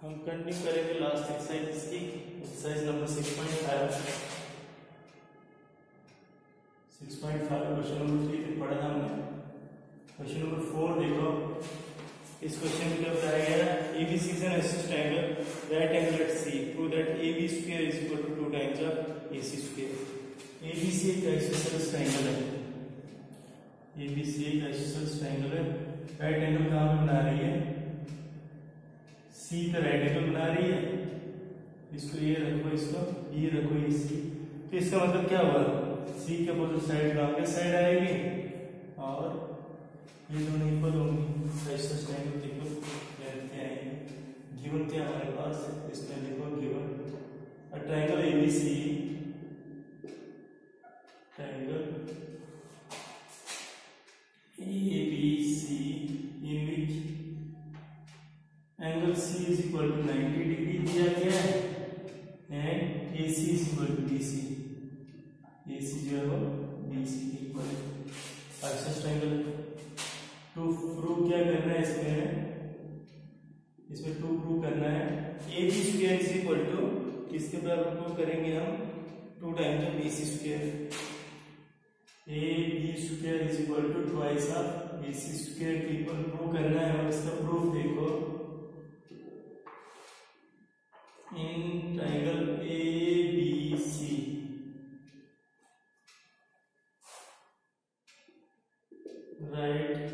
हम कंटिन्यू करेंगे last exercise इसकी। Exercise number six point five six point five question number three फिर पढ़ा हमने। क्वेश्चन नंबर फोर देखो। इस क्वेश्चन में क्या बताया गया है A B C an axis triangle right angle at C prove that A B square is equal to two times of A C square A B C एक isosceles triangle है। A B C एक isosceles triangle है। Right angle कहाँ पे बना रही है? सी पे एंगल बना रही है। इसको ये रखो, इसको, ये रखो, ये सी। तो इसका मतलब क्या हुआ? सी के अपोजिट साइड आगे साइड आएगी। और ये दोनों इक्वल होंगी। साइड देखो लेंथ क्या आएगी गिवन क्या हमारे पास? इसमें देखो given triangle ABC Equal to 90 degree दिया गया है। And AC is equal to BC AC जो है वो BC के इक्वल है। एक्सिस ट्रायंगल टू प्रूव क्या करना है इसमें? इसमें टू प्रूव करना है। A B square is equal to किसके बराबर प्रूव करेंगे हम? Two times of B C square A B square is equal to twice of B C square की इक्वल प्रूव करना है। और इसका प्रूफ देखो। In triangle A B C right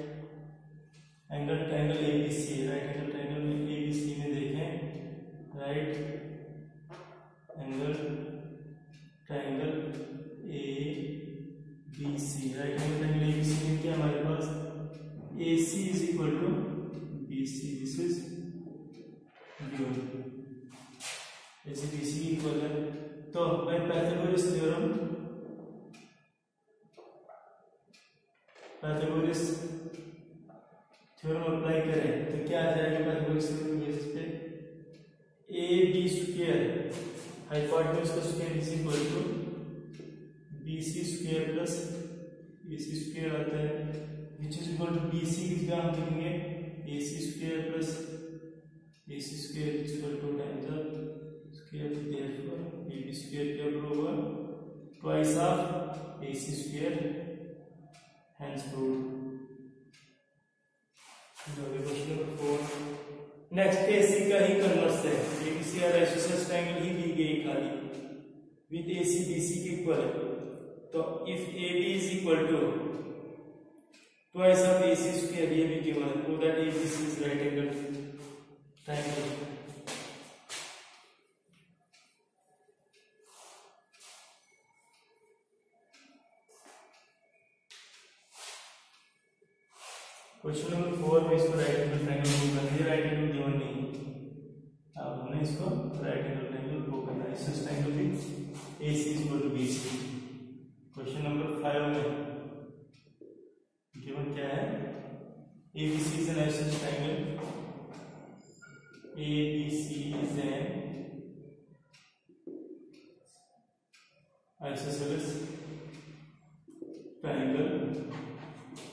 angle triangle A B C right angle triangle में A B C में देखें. Right angle triangle A B C right angle triangle A B C में क्या हमारे पास? A C is equal to B C this Pythagoras theorem Pythagoras theorem apply करें। तो क्या आ जाएगा पाइथागोरस थ्योरम के बेसिस पे? ए बी स्क्वायर हाइपोटेन्यूज का square is equal to B C square plus A C square आता है। Which is equal to B C की जगह हम लिखेंगे? A C square plus A C square is equal to times of square therefore A B square prove हुआ twice of A C square proved question four next AC का ही converse है. ABC और isosceles triangle ही दी गई खाली. With AC BC के इक्वल है. तो if AB is equal to twice of AC square, ये भी given है. So that ABC is right angle triangle. Question number four में इसको राइट एंगल ट्रायंगल प्रूव करना है। राइट एंगल गिवन नहीं। अब हमने इसको? राइट एंगल ट्रायंगल प्रूव करना है। इससे ट्रायंगल भी AC is equal to BC question number five में गिवन क्या है। A B ABC is an isosceles triangle ABC is an isosceles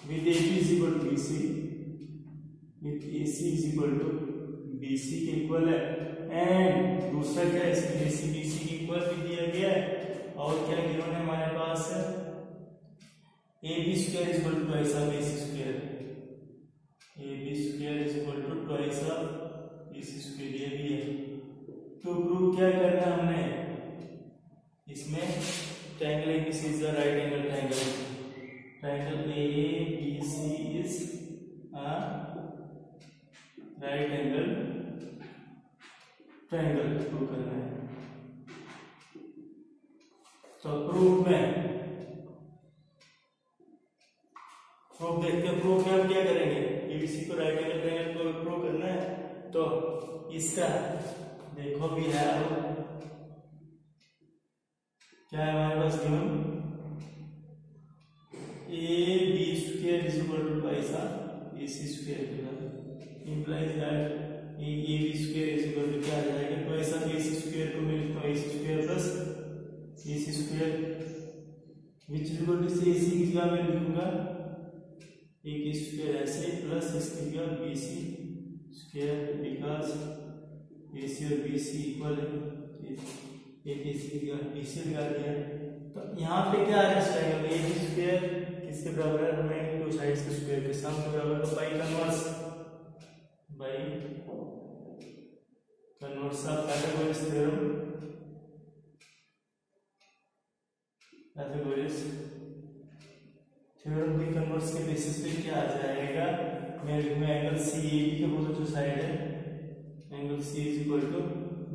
with AB is equal to BC with AC is equal to BC के equal है. And दूसरा क्या है? इसमें AC BC के इक्वल भी दिया गया है. और क्या गिवन है हमारे पास? Is equal to twice of A C square A B square is equal to twice of A C square ये भी है. तो प्रूव क्या करना हमने? इसमें triangle C is the right angle triangle triangle ABC is a right angle, triangle prove करना है। तो प्रूफ में प्रूफ देखते हैं प्रूफ में हम क्या करेंगे? एबीसी को राइट एंगल ट्रायंगल को प्रूव करना है। तो इसका देखो भी है क्या है हमारे पास given a b square is equal to twice of ac square given implies that a a b square is equal to क्या आ जाएगा twice of ac square को मैं लिखता हूँ ac square plus ac square which is equal to से ac की जगह मैं लिखूँगा a की square ऐसे प्लस इसकी जगह bc square because A C और बी सी इक्वल है ए बी सी का बी सी निकाल दिया तो यहाँ पे क्या आ है ट्रायंगल ए बी स्क्वायर किसके बराबर हमें टू साइड्स के स्क्वायर के सम के बराबर तो by converse by converse of Pythagoras theorem Pythagoras theorem की कन्वर्स के बेसिस पे क्या आ जाएगा? मैं लिखूँगा एंगल सी ए बी के बोलो जो साइड है. Angle C is equal to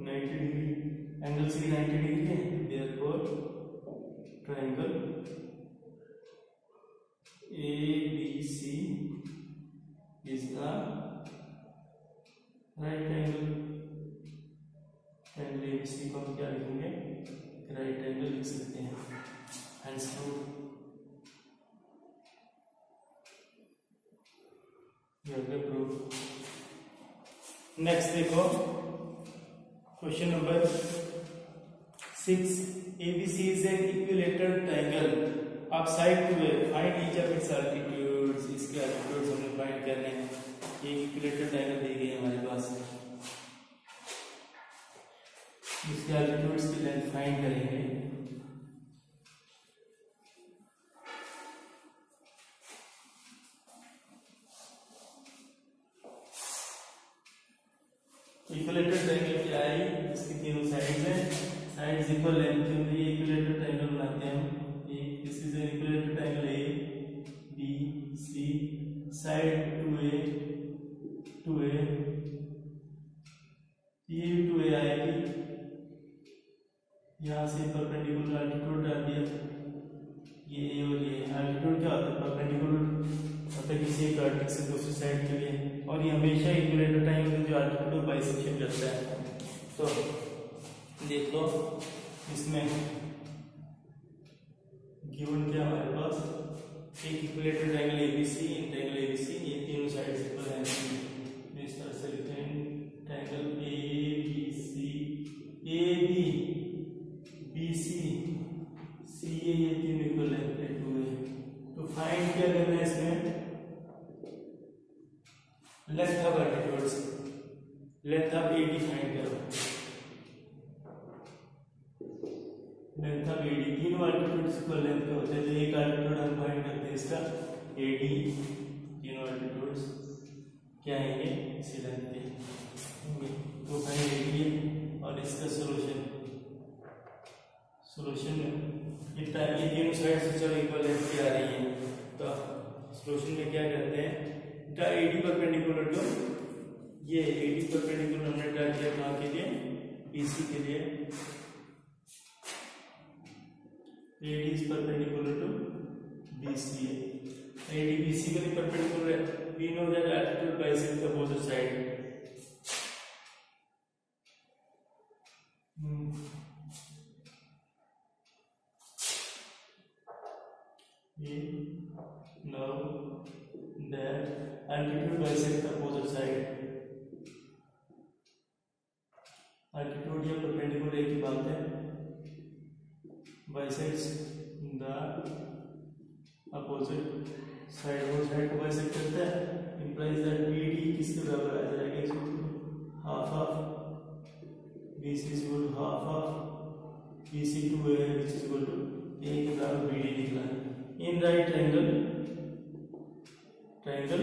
90 degree angle C 90 degree है. Therefore triangle B C is a right angle C को हम क्या लिखेंगे? राइट एंगल लिख सकते हैं। हेंस प्रूफ नेक्स्ट देखो। Question number six ABC is an equilateral triangle आप साइड टू है find each of its altitudes इसके एल्टीट्यूड्स हमें फाइंड करने हैं। ये इक्विलेटरल ट्रायंगल दी गई है हमारे पास। इसके एल्टीट्यूड्स की लेंथ फाइंड करेंगे। इक्विलेटरल ट्रायंगल की आई इसकी तीनों साइड्स हैं। साइड्स इक्वल लेंथ के लिए क्या करना है इसमें length of altitudes length of AD find करो लेंथ ऑफ़ एडी तीनों एल्टीट्यूड्स को लेंथ के होते हैं तो एक एल्टीट्यूड हम फाइंड करते हैं इसका। एडी तीनों एल्टीट्यूड्स क्या आएँगे इसी लेंथ के। तो फाइंड एडी और इसका सॉल्यूशन सॉल्यूशन ये टाइम ये तीनों साइड से चलो इक्वल लेंथ की आ रही है। क्वेश्चन में क्या कहते हैं? डा एडी परपेंडिकुलर टू ये एडी परपेंडिकुलर हमने डा किया कहा के लिए बीसी के लिए। एडी परपेंडिकुलर टू बीसी है एडी बीसी के लिए परपेंडिकुलर है। We know that latitude bisect the opposite side ये Hmm. We know that altitude bisects the opposite side. Altitude या perpendicular एक ही बात है. bisects the opposite side वो साइड को bisect करता है implies that BD किसके बराबर आ जाएगा इसको half of BC is equal to half of BC to A which is equal to A के बराबर BD निकला in right triangle triangle,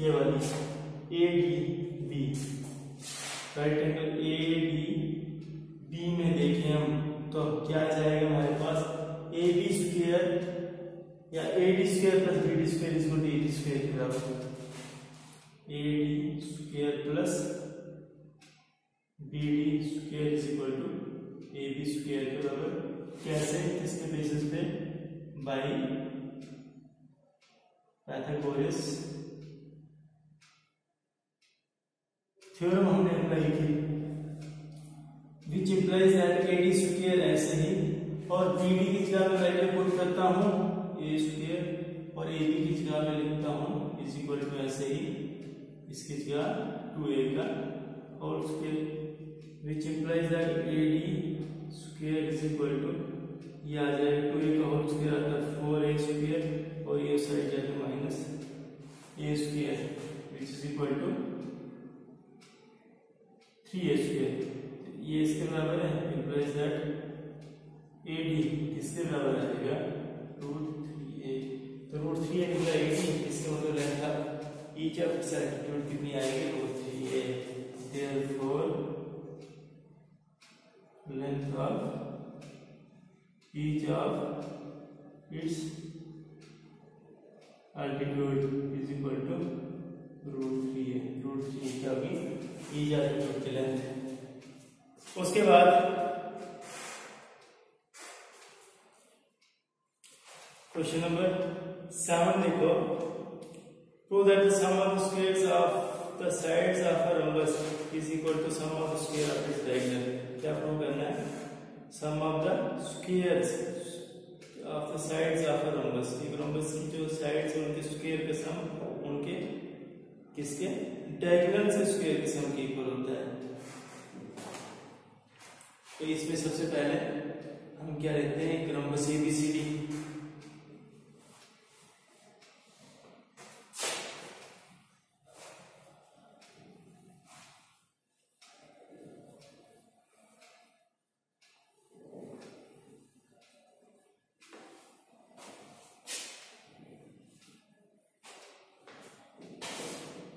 ये वाली ADB right triangle ADB में देखें हम तो क्या जाएगा हमारे पास? ए बी स्क्वेयर या A D square plus B D equal to A D square के बराबर। A D square plus B D square is equal to A B square के बराबर। कैसे? किसके बेसिस पे? बाई पाइथागोरस थ्योरम हमने apply की। Which implies that A D square ऐसे ही, और बी डी की जगह मैं वैल्यू पुट करता हूँ ए स्क्वायर और ए बी की जगह मैं लिखता हूँ इज़ इक्वल टू ऐसे ही, इसकी जगह टू ए का whole square which implies that A D square is equal to ये आ जाएगा टू ए का होल स्क्वायर आता है four A square which is equal to three A square ये इसके बराबर है रिप्लेस दैट ए डी किसके बराबर आएगा रूट थ्री तो रूट थ्री ए निकला ए डी इसका मतलब ऑफ़ ईच ऑफ़ एल्टीट्यूड कितनी आएगी? Root three A therefore length of each its altitude is equal to root है। रूट थ्री क्या होगी ई altitude की लेंथ है उसके बाद क्वेश्चन नंबर सेवन देखो। Prove that the sum of squares of the sides of a is equal to sum of the square of its diagonal क्या प्रूव करना है? Sum of the squares of the sides of a rhombus. एक rhombus की जो sides हैं, उनके square के sum, उनके किसके? डायगोनल से स्क्वायर के सम के इक्वल होता है। तो इसमें सबसे पहले हम क्या लेते हैं एक rhombus ABCD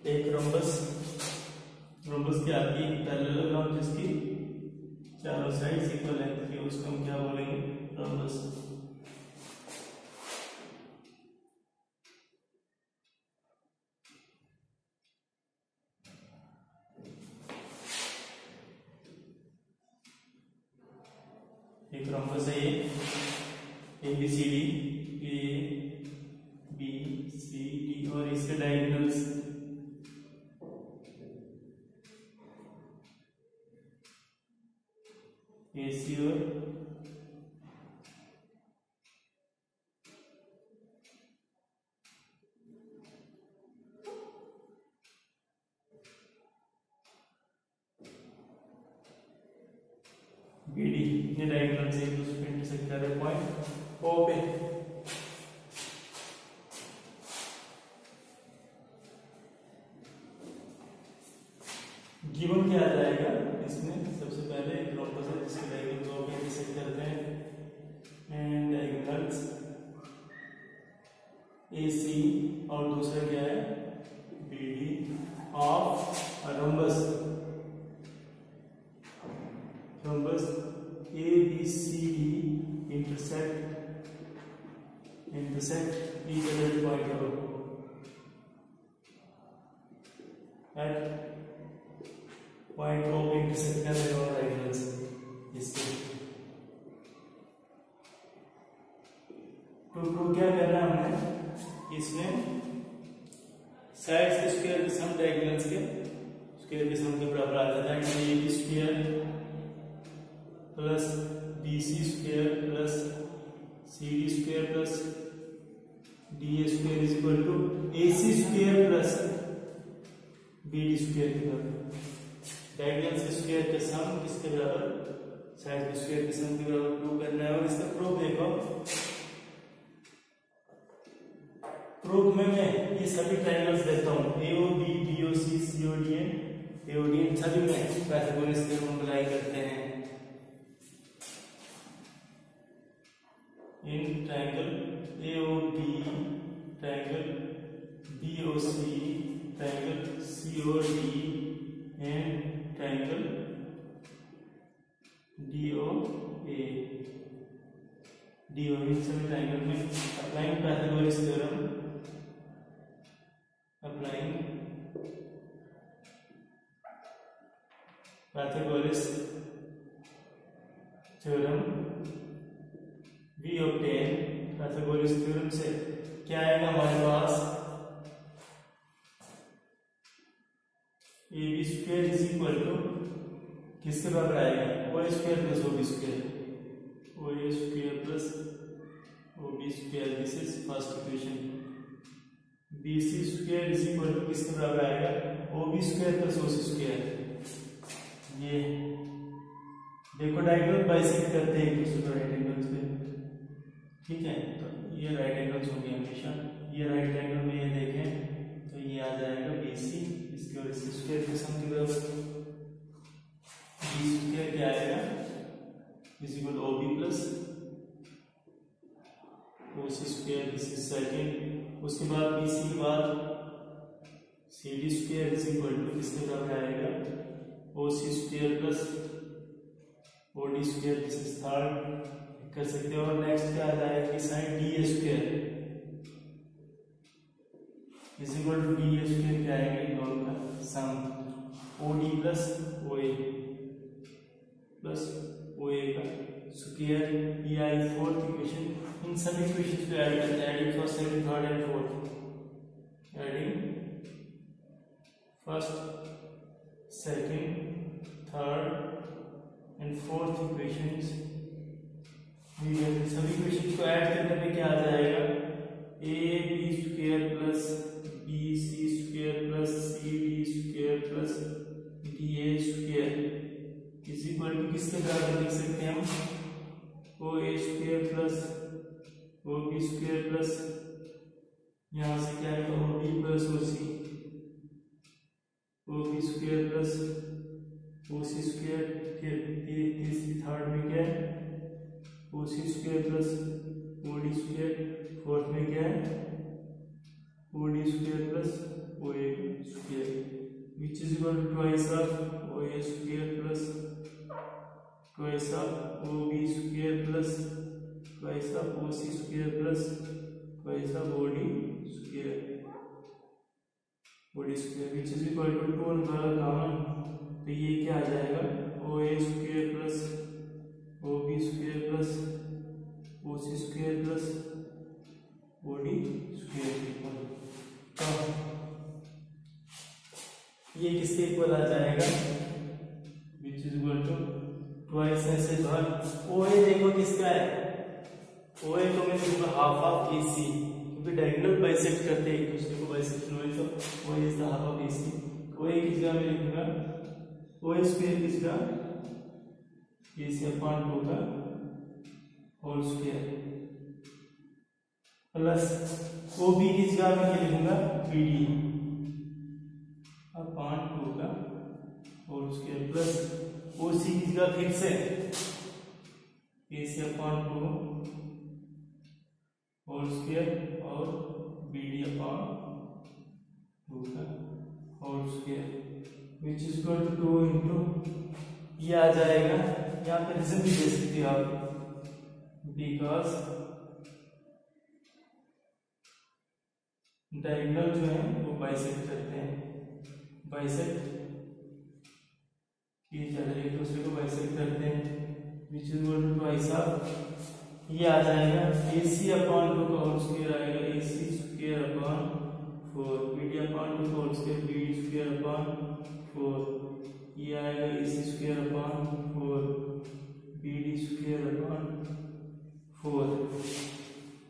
एक रोम्बस रोम्बस के आगे पैरेललोग्राम जिसकी चारों साइड इक्वल लेंथ की उसको हम क्या बोलेंगे? रोम्बस AC और BD ये डायगोनल से एक दूसरे पे इंटरसेक्ट कर पॉइंट O गिवन क्या जाएगा AC और दूसरा क्या है? साइड्स के स्क्वायर के सम डायगोनल्स के स्क्वायर के सम के बराबर आ जाता है। A B square plus B C square plus C D square plus D A square is equal to A C square plus B D square के बराबर। डायगोनल से स्क्वायर के सम किसके बराबर? साइड स्क्वायर के सम के बराबर prove करना है। और इसका प्रूफ देखो। प्रूफ में मैं ये सभी ट्रायंगल्स देता हूँ. A O B B O C C O D and A O D and सभी में पैथागोरस थ्योरम अप्लाई करते हैं. In triangle A O B triangle B O C triangle C O D and triangle DOA DOA इन सभी triangle में applying Pythagoras theorem Pythagoras theorem we obtain Pythagoras theorem से क्या आएगा हमारे पास? A B square is equal to किसके बराबर आएगा? O square plus O B square O A square plus O B square this is first equation B C square is equal to किसके बराबर आएगा? O B square plus O C square ये देखो diagonal bisect करते हैं किस दूसरे right angles पे। ठीक है? तो ये राइट एंगल्स होंगे हमेशा। ये राइट एंगल में ये देखें तो ये आ जाएगा बी सी इसकी और इसकी स्क्वायर के सम के बराबर बी स्क्वायर क्या आएगा? Is equal O B plus O C square this is second उसके बाद बी सी के बाद C D square is equal to किसके बराबर आएगा? O C square plus O D square this is third कर सकते हो। और नेक्स्ट क्या आ जाएगा कि sign D A square is equal to D A square क्या आएगा दोनों का? Sum O D plus O A plus O A का। Square E I fourth equation इन सभी इक्वेशंस को ऐड करते हैं। Adding first second third and fourth adding first second third and fourth equations सभी इक्वेशंस को ऐड करने पे क्या आ जाएगा? A B square plus B C square plus C D square plus D A square is equal to किसके बराबर लिख सकते हैं हम? O A square plus O B square plus यहाँ से क्या आएगा O B plus O C O B square plus O C square फिर तीसरी थर्ड में क्या है। O C square plus O D square fourth में क्या है। O D square plus O A square. Which is equal to twice of O A square plus twice of O B square plus twice of OC square plus twice of OD square OD square which is equal to two two निकाला common तो ये क्या आ जाएगा? O A square plus O B square plus O C square plus O D square equal तो ये किसके equal आ जाएगा? Which is equal to twice ऐसे भाग ओ ए देखो किसका है? ओ ए को मैं हाफ़ ऑफ़ ए सी क्योंकि डायगोनल बाइसेक्ट करते हैं, एक दूसरे को बाइसेक्शन हुए तो O is the half of A C O A जगह में लिखूँगा? ए स्क्वायर किस जगह ए सी अपॉन टू का whole square plus O B किस जगह में लिखूँगा? बी डी अपॉन टू का whole square plus O C किस जगह फिर से A C upon two whole square और बी डी अपॉन टू का। Whole square which is equal to two into ये आ जाएगा। यहाँ पे रीजन भी दे सकते हो आप। बिकॉज़ डायगोनल जो है, वो बाइसेक्ट करते हैं। बाइसेक्ट ये चल एक दूसरे को बाइसेक्ट करते हैं। Which is equal to twice of ये आ जाएगा। ए सी अपॉन टू का होल स्क्वायर आएगा। A C square upon four B upon two whole square B D square upon four ये आएगा A C square upon four B D square upon four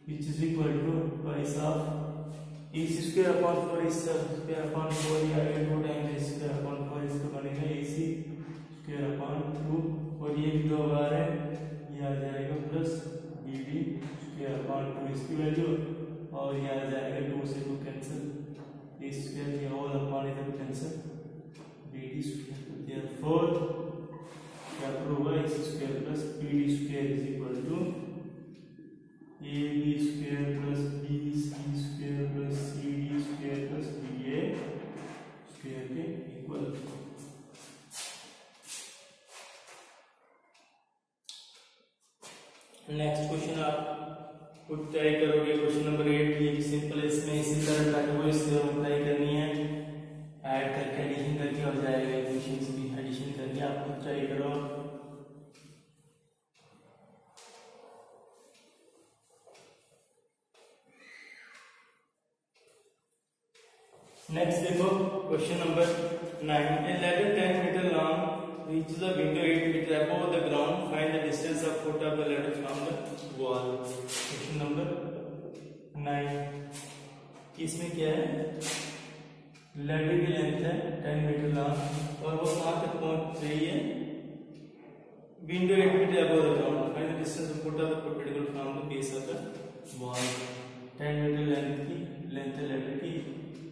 which is equal to twice of A C square upon four इस square upon four ये आएगा two times A square upon four इसका बनेगा A C square upon two और ये भी दो बार है ये आ जाएगा plus B D square upon two इसकी वैल्यू और ये आ जाएगा टू से टू कैंसिल इस स्क्वायर ये होल अपॉन इधर cancel B D square therefore क्या होगा X square plus B D square is equal to A B square plus B C square plus C D square plus B A square के equal next question आप खुद try करोगे, question number eight ये simple इसमें इसी तरह category से apply करनी है। ऐड करके एडिशन करके हो जाएगा इक्वेशंस भी एडिशन करके आप खुद ट्राई करो। नेक्स्ट देखो, question number nine eleven ten meter long reaches a window 8 feet above the ground. Find the distance of foot of the ladder from the wall. Question number 9. इसमें क्या है ladder की length है 10 metre long और वो कहाँ तक पहुँच रही है window 8 feet above the ground. Find the distance of foot of the perpendicular from the base of the wall. 10 meter length की लेंथ है लैडर की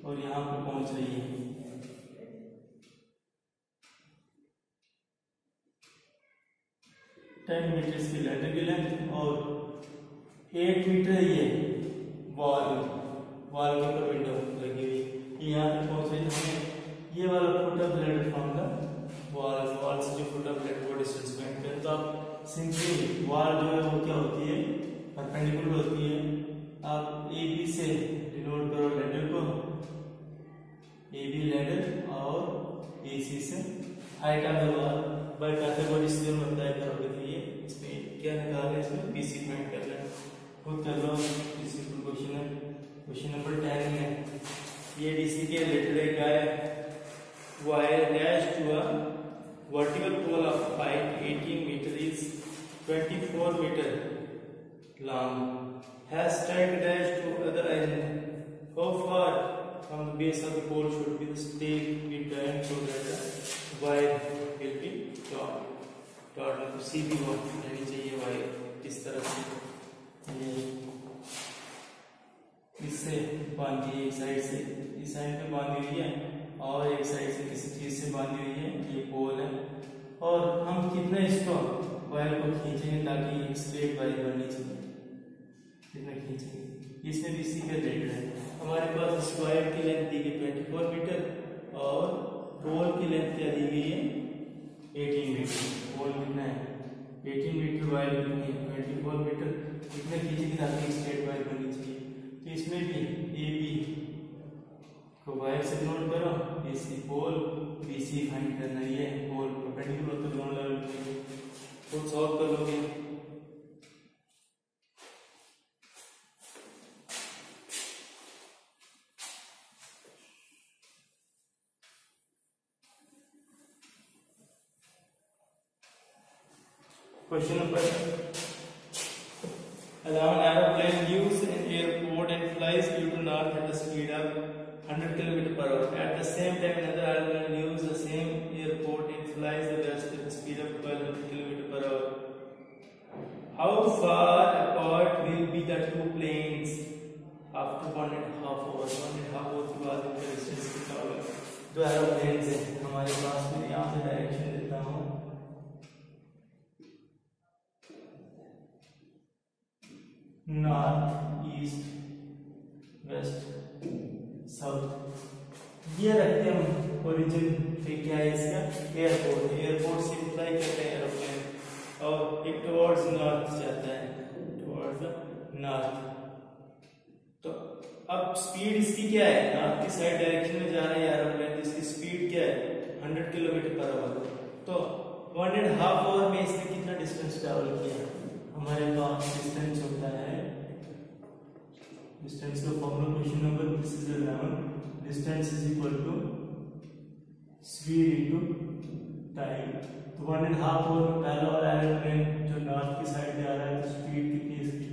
और यहाँ पर पहुँच रही है टेन मीटर इसकी लेटर की लेंथ और एट मीटर ये वॉल वॉल के ऊपर विंडो लगी हुई। यहाँ पे पहुँच हमें ये वाला foot of ladder from the wall wall से जो फुट ऑफ़ लेटर वो डिस्टेंस फाइंड करें तो आप सिंपली वॉल जो है वो क्या होती है? परपेंडिकुलर होती है। आप ए बी से डिनोट करो लेटर को। ए बी लेटर और ए सी से height of the wall by categories से हम अप्लाई करोगे। क्या निकालना है इसमें बीसी फाइंड करना है खुद कर लो सिंपल क्वेश्चन है क्वेश्चन नंबर 10 में ये डीसी के रिलेटेड एक है wire dash to a vertical pole of height 18 meter is 24 meter long has strike dash to other end how far from the base of the pole should be the stake be turned so that the wire will be taut taut मतलब सीधी हो रहनी चाहिए wire इस तरह से? ये इससे बांधी एक साइड से। इस साइड पे बांधी हुई है और एक साइड से किसी चीज़ से बांधी हुई है। ये पोल है। और हम कितना इसको वायर को खींचेंगे ताकि स्ट्रेट वायर बननी चाहिए। कितना खींचेंगे? इसमें भी इसी का रिलेटेड है। हमारे पास इस वायर की लेंथ दी गई ट्वेंटी मीटर और पोल की लेंथ क्या दी गई है? एटीन मीटर, पोल कितना है? एटीन मीटर वायर कितनी है? Twenty four meter. कितने पीछे की जाती है, स्ट्रेट वायर बननी चाहिए तो इसमें भी ए बी को वायर से नोट करो A C pole B C find करना। ये पोल परपेंडिकुलर तो दोनों लेवल तो सॉल्व कर लोगे। Question number Allow an aeroplane leaves an airport and flies due to north at the speed of 100 km per hour. At the same time, another airplane leaves the same airport and flies the west at the speed of 1200 km per hour. How far apart will be the two planes after one and a half hours? One and a half hour के बाद इनका distance कितना होगा? दो aeroplanes हैं हमारे पास में यहाँ से डायरेक्शन देता हूँ नॉर्थ ईस्ट वेस्ट साउथ ये रखते हैं हम ओरिजिन पे क्या है इसका? एयरपोर्ट एयरपोर्ट से फ्लाई करते हैं एरोप्लेन और एक टुवर्ड्स नॉर्थ जाता है. टुवर्ड्स नॉर्थ तो अब स्पीड इसकी क्या है? नॉर्थ की साइड डायरेक्शन में जा रहा है एरोप्लेन इसकी स्पीड क्या है? 100 किलोमीटर पर आवर तो वन एंड हाफ़ आवर में इसने कितना डिस्टेंस ट्रेवल किया? हमारे डिस्टेंस का formula question number this is 11 distance is equal to speed into time तो वन एंड हाफ़ आवर पहला वाला एरोप्लेन जो नॉर्थ की साइड जा रहा है तो स्पीड कितनी है इसकी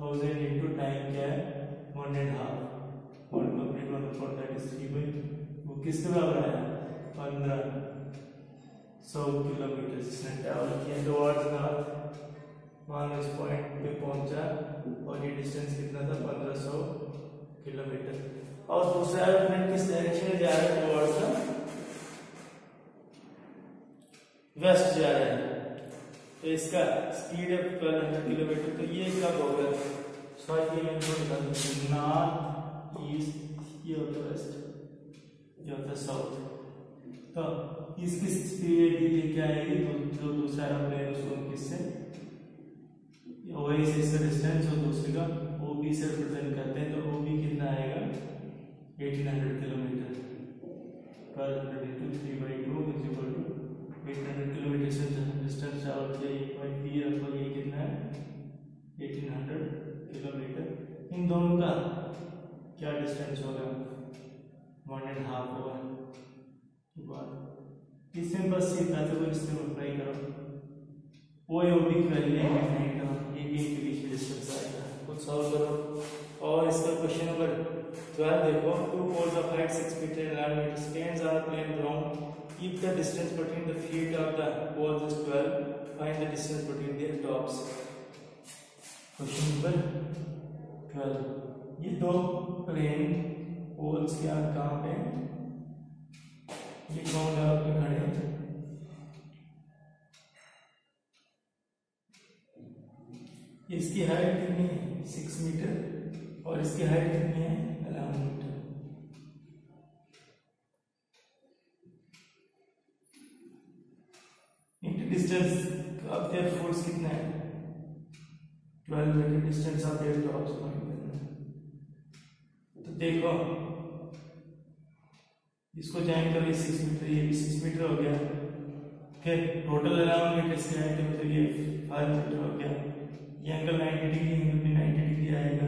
थाउज़ेंड इंटू टाइम क्या है? One and half one complete one four that is three by वो किसके बराबर है? पंद्रह. सौ किलोमीटर जिसने ट्रैवल किया टुवर्ड्स नॉर्थ मान इस पॉइंट पे पहुँचा। और ये डिस्टेंस कितना था? पंद्रह सौ किलोमीटर। और दूसरा एरोप्लेन किस डायरेक्शन में जा रहा है? टुवर्ड्स वेस्ट जा रहा है। तो इसका स्पीड है ट्वेल्व हंड्रेड किलोमीटर। तो ये कब होगा? सॉरी नॉर्थ ईस्ट ये होता वेस्ट ये होता साउथ तो इसकी स्पीड ये क्या आएगी जो दूसरा एरोप्लेन उसको हम वही से इसका डिस्टेंस और दूसरे का ओ बी से रिप्रेजेंट करते हैं तो ओ बी कितना आएगा? 1800 kilometre twelve hundred three by two is equal to eight hundred kilometre से डिस्टेंस एक पॉइंट बी रखो ये कितना है? एटीन हंड्रेड किलोमीटर इन दोनों का क्या डिस्टेंस होगा? वन एंड हाफ़ बाद इसमें बस ये कैटेगरी से अप्लाई करो। ओ ए बी की वैल्यू मीडियम के बीच में डिस्टेंस आएगा कुछ सॉल्व करो। और इसका क्वेश्चन नंबर ट्वेल्व देखो। Two poles of height six meter and meter stand are plane ground keep the distance between the feet of the poles is 12 find the distance between their tops question number 12 ये दो plane poles के आर कहाँ पे ये ground है, आपके खड़े हैं। इसकी हाइट कितनी है? सिक्स मीटर और इसकी हाइट कितनी है? Eleven meter inter distance of their force कितना है? 12 meter distance of their tops तो देखो, इसको ज्वाइन करो, ये सिक्स मीटर ये भी सिक्स मीटर हो गया। फिर टोटल अलाउन मीटर है मतलब ये फाइव मीटर हो गया। ये एंगल 90 डिग्री एंगल भी 90 डिग्री आएगा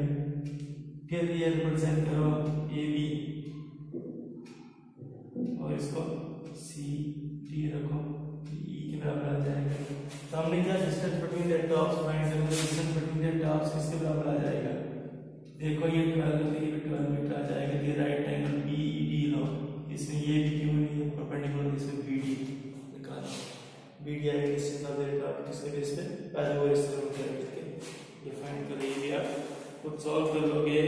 फिर ये रिप्रेजेंट करो ए बी और इसको सी डी रखो ई के बराबर आ जाएगा। तो हमने क्या distance between the tops find करना डिस्टेंस बिटवीन द टॉप्स किसके बराबर आ जाएगा? देखो ये 12 तो ये भी 12 मीटर आ जाएगा। ये right angle B E D लो। इसमें ये भी क्यों नहीं है? परपेंडिकुलर इसमें बी डी निकालो। बी डी आएगा किसके बेस पे। पैथागोरस थ्योरम के करके ये फाइंड कर लिया तो सॉल्व कर लोगे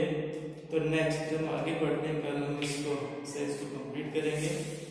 तो नेक्स्ट जब आगे बढ़ने कल हम इसको सेल्स को कंप्लीट करेंगे